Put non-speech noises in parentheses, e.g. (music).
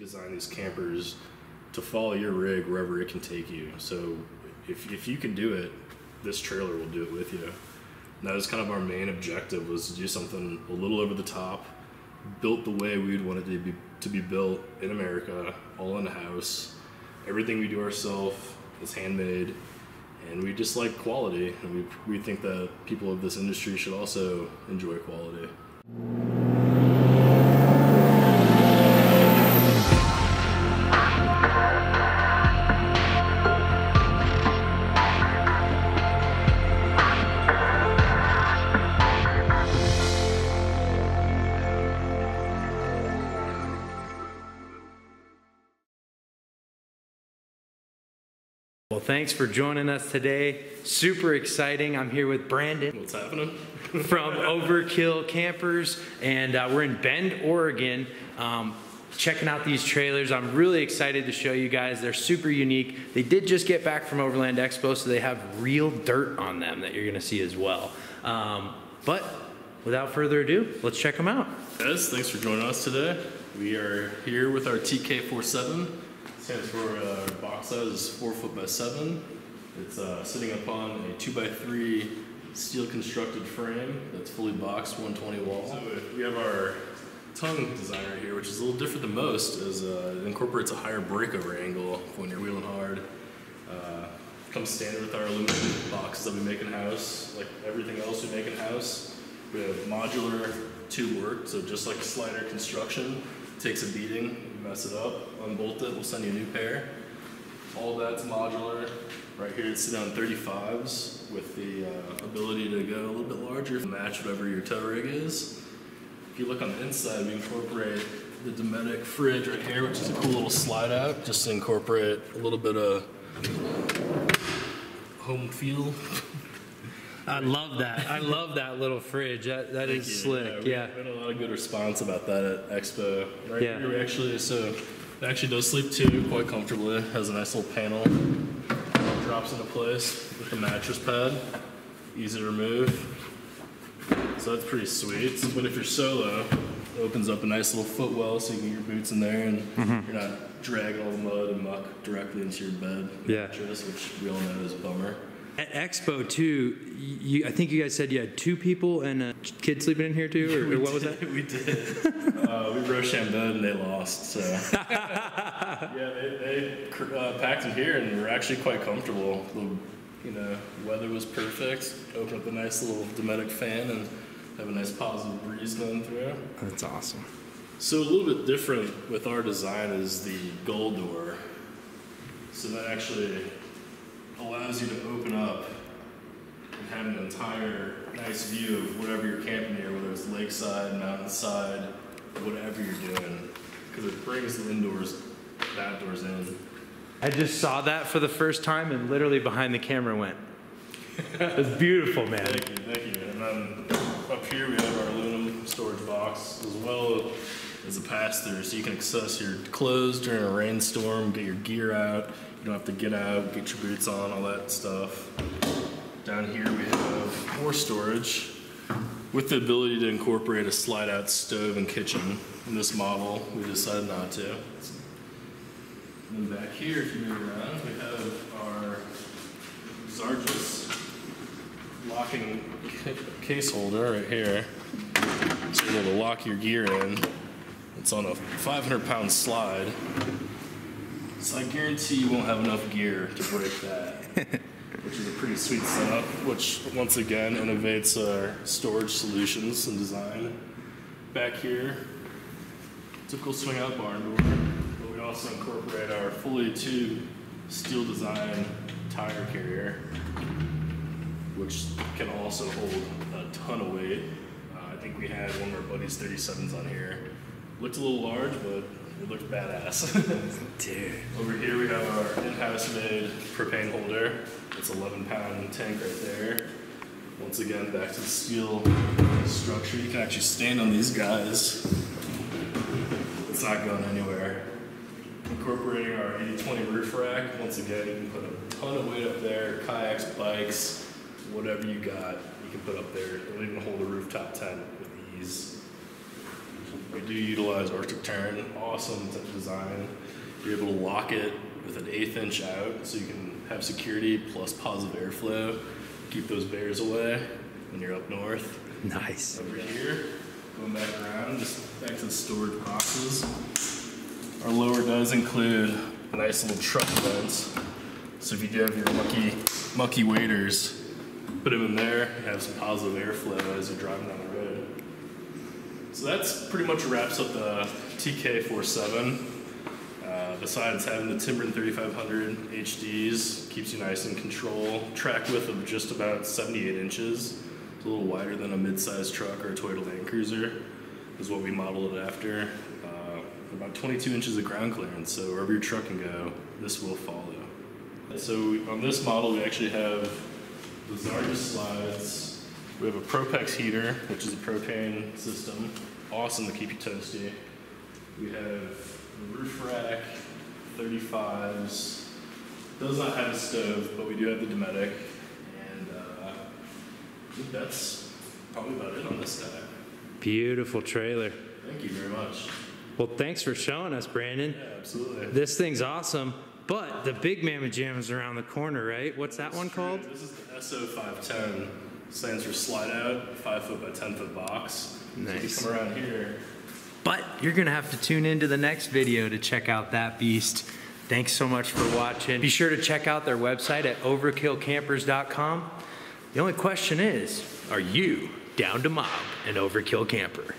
design these campers to follow your rig wherever it can take you. So if, if you can do it, this trailer will do it with you. And that was kind of our main objective was to do something a little over the top, built the way we'd want it to be to be built in America, all in a house. Everything we do ourselves is handmade, and we just like quality. And we we think that people of this industry should also enjoy quality. Well, thanks for joining us today. Super exciting. I'm here with Brandon What's happening? (laughs) from Overkill Campers, and uh, we're in Bend, Oregon, um, checking out these trailers. I'm really excited to show you guys. They're super unique. They did just get back from Overland Expo, so they have real dirt on them that you're going to see as well. Um, but without further ado, let's check them out. Guys, thanks for joining us today. We are here with our TK47. Stands for box size is four foot by seven. It's uh, sitting upon a two by three steel constructed frame that's fully boxed 120 wall. So uh, we have our tongue designer here, which is a little different than most, as uh, it incorporates a higher breakover angle when you're wheeling hard. Uh, comes standard with our aluminum boxes that we make in house, like everything else we make in house. We have modular tube work, so just like slider construction, takes a beating, you mess it up, unbolt it, we'll send you a new pair. All that's modular. Right here it's sitting on 35s with the uh, ability to go a little bit larger, match whatever your tow rig is. If you look on the inside, we incorporate the Dometic fridge right here, which is a cool little slide out, just to incorporate a little bit of home feel. (laughs) I love that. I love that little fridge. That that is slick. we- Yeah. we had a lot of good response about that at Expo. Right Yeah. here, we actually, so it actually does sleep too quite comfortably. Has a nice little panel. Drops into place with the mattress pad. Easy to remove. So that's pretty sweet. But if you're solo, it opens up a nice little footwell so you can get your boots in there and Mm-hmm. you're not dragging all the mud and muck directly into your bed Yeah. mattress, which we all know is a bummer. At Expo too, you, I think you guys said you had two people and a kid sleeping in here too, or, or what was that? we did. uh, we Rochambeau and they lost. So (laughs) yeah, they, they cr- uh, packed it here and we're actually quite comfortable. The you know weather was perfect. Open up a nice little Dometic fan and have a nice positive breeze going through. That's awesome. So a little bit different with our design is the gold door. So that actually allows you to open up and have an entire nice view of whatever you're camping near, whether it's lakeside, mountainside, whatever you're doing, because it brings the indoors, the outdoors in. I just saw that for the first time and literally behind the camera went. (laughs) It's beautiful, man. Thank you, thank you. And then up here we have our aluminum storage box as well as a pass through, so you can access your clothes during a rainstorm, get your gear out. You don't have to get out, get your boots on, all that stuff. Down here we have more storage with the ability to incorporate a slide out stove and kitchen. In this model, we decided not to. And then back here, if you move around, we have our Zarges locking case holder right here. So you're able to lock your gear in. It's on a 500 pound slide. So I guarantee you won't have enough gear to break that, (laughs) which is a pretty sweet setup, which once again innovates our storage solutions and design. Back here, typical swing out barn door, but we also incorporate our fully tube steel design tire carrier which can also hold a ton of weight. Uh, I think we had one of our buddies' 37s on here. Looked a little large, but it looked badass. (laughs) Dude. Over here we have our in-house made propane holder. It's 11 pound tank right there. Once again, back to the steel structure. You can actually stand on these guys. It's not going anywhere. Incorporating our 80-20 roof rack. Once again, you can put a ton of weight up there. Kayaks, bikes, whatever you got, you can put up there. It'll even hold a rooftop tent with ease. We do utilize Arctic Terran, awesome design. You're able to lock it with an eighth inch out so you can have security plus positive airflow, keep those bears away when you're up north. Nice. Over here, going back around, just back to the storage boxes. Our lower does include nice little truck vents. So if you do have your mucky, mucky waders, put them in there, have some positive airflow as you're driving down the road. So that's pretty much wraps up the TK47. Uh, besides having the Timbren 3500 HDs, keeps you nice in control. Track width of just about 78 inches. It's a little wider than a mid-sized truck or a Toyota Land Cruiser, is what we modeled it after. Uh, about 22 inches of ground clearance, so wherever your truck can go, this will follow. So on this model, we actually have the Zarya slides. We have a Propex heater, which is a propane system, awesome to keep you toasty. We have a roof rack, 35s. Does not have a stove, but we do have the Dometic. And uh, I think that's probably about it on this guy. Beautiful trailer. Thank you very much. Well, thanks for showing us, Brandon. Yeah, absolutely. This thing's awesome, but the big mamma jam is around the corner, right? What's that one called? This is the SO510. Stands for slide out, 5 foot by 10 foot box. So Nice. you come around here, But you're gonna have to tune into the next video to check out that beast. Thanks so much for watching. Be sure to check out their website at overkillcampers.com. The only question is, are you down to mob an overkill camper?